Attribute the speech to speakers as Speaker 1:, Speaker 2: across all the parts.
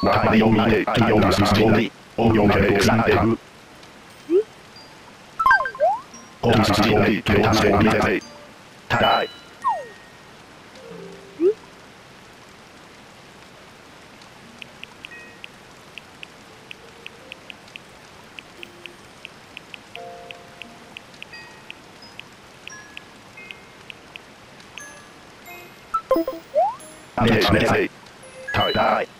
Speaker 1: Nei, jeg gjør det. Jeg gjør det. 攻撃していない、警報し、Amazing. Tie.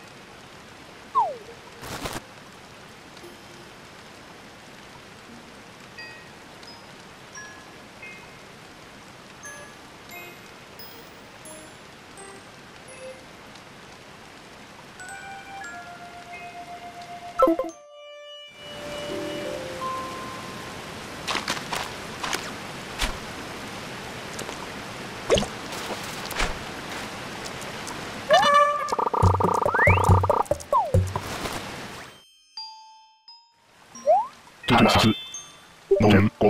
Speaker 1: 探索。能果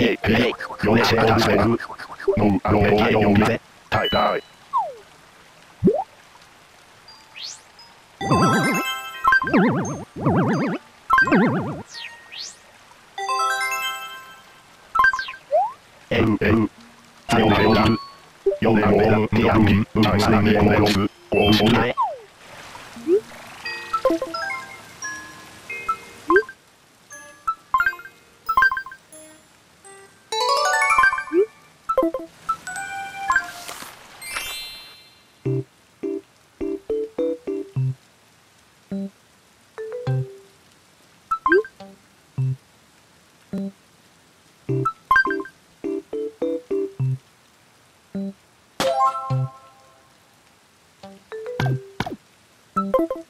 Speaker 1: へいへいヨネシェンズベグノンアロエゲヨンゼタイタイエルエルゼヨネヨンズヨネヨンズディアンギウンサナミコネロスゴーソネ you